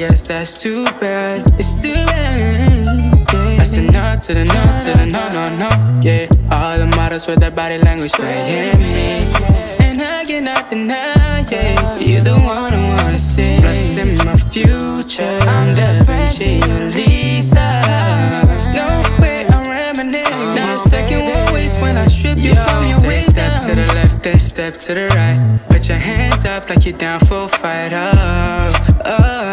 guess that's too bad. It's too bad. Yeah. I said no to the no to the no no no. Yeah, all the models with that body language right me, and I cannot deny. Yeah, you the one I wanna see. Plus in my future, I'm definitely Lisa. There's no way I'm reminiscing. Not a second won't waste when I strip you from your waist Step to the left, then step to the right. Put your hands up like you're down for a fight. Oh, oh,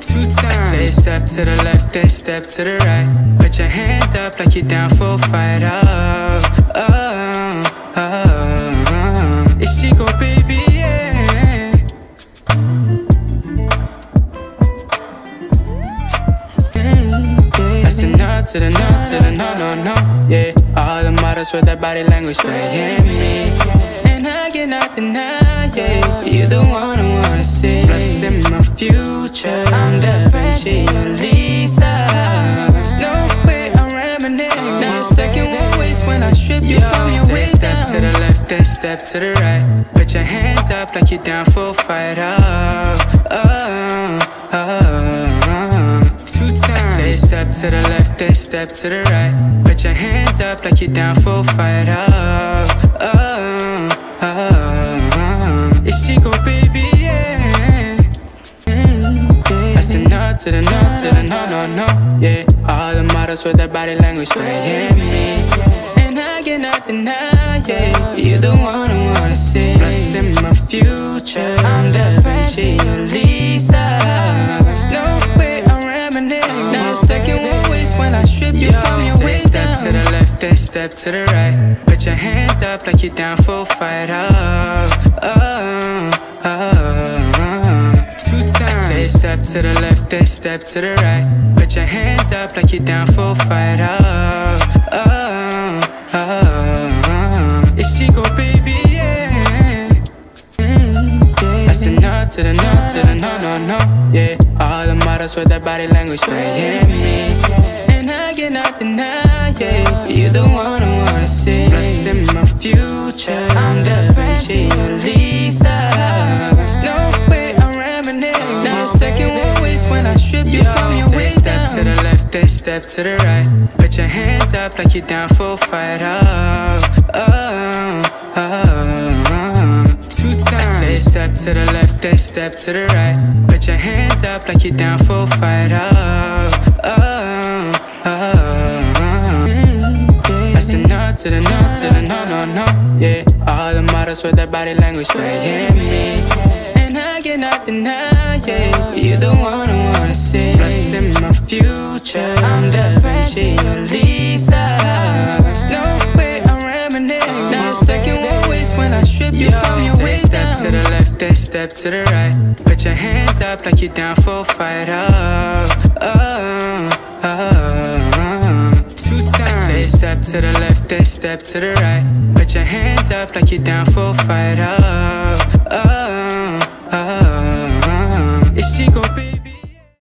Two times. I say step to the left, then step to the right. Put your hands up like you're down for a fight. Oh, oh, oh. Is she go, baby? Yeah. I said no to the no to the no no no. Yeah, all the models with that body language right me, and I cannot deny. Yeah, you the one future, I'm definitely your Lisa. There's no way I'm reminiscing. Not a second waste when I strip you from your waist Step to the left, then step to the right. Put your hands up like you're down for a fight. Oh, oh, oh, oh. Two times. I say step to the left, then step to the right. Put your hands up like you're down for a fight. Oh, oh, to the no to the no no no. Yeah, all the models with their body language right me, and I get cannot deny. Yeah, you the one I wanna see. Plus in my future, I'm definitely your Lisa. There's no way I'm reminiscing. Not a second won't waste when I strip you from your waist Step to the left, then step to the right. Put your hands up like you're down for a fight. Oh, oh, step to the left, then step to the right. Put your hands up like you're down for a fight. Oh, oh, oh, oh. Is she go, baby? Yeah. Mm, yeah. I said no to the no to the no no no. Yeah, all the models with that body language right me, and I cannot deny. Yeah, You're the one I wanna see. Plus in my future, I'm definitely your Lisa. There's you from your waist oh, oh, oh, Step to the left, then step to the right. Put your hands up like you're down for a fight. Oh, oh, oh, oh. Two times. I say step to the left, then step to the right. Put your hands up like you're down for a fight. Oh, oh, oh, oh. Said no to the no to the no no no. Yeah, all the models with that body language right me, and I cannot deny. Yeah, you the one see. Plus in my future, I'm definitely your Lisa. There's no way I'm reminiscing. Not a second won't waste when I strip you from your waist oh, oh, oh. Step to the left, then step to the right. Put your hands up like you're down for a fight. Oh, oh, oh, oh. Two times. I say step to the left, then step to the right. Put your hands up like you're down for a fight. Oh, oh.